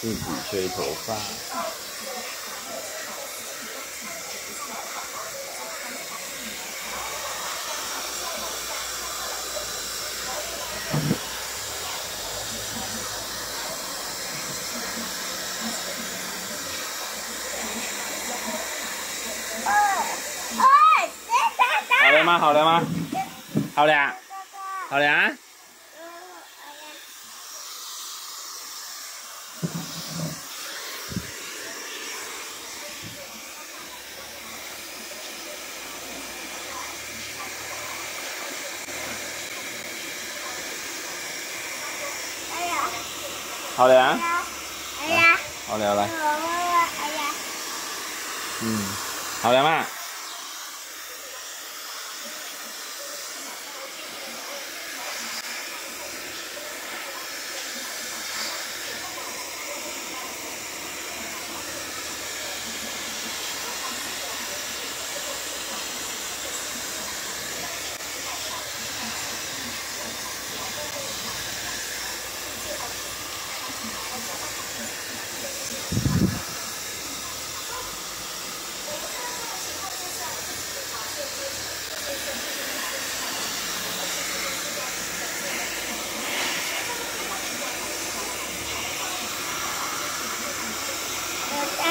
自己吹头发。好了吗？好了吗？好了，好了。好凉好凉好凉来嗯好凉啊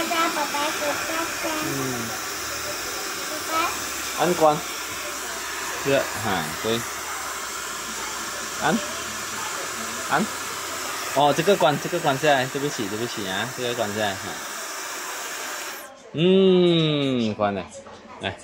爸爸，爸爸，爸爸，嗯，爸爸，安关，这哈对，安？安，哦，这个关，这个关下来，对不起，对不起啊，这个关下来哈。嗯，关了，来。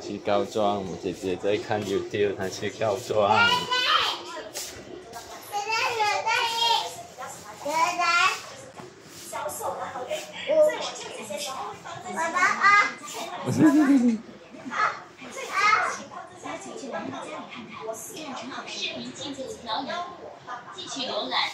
去告状，姐姐在看 YouTube，她去告状。爸爸啊！视频进度调整，继续浏览。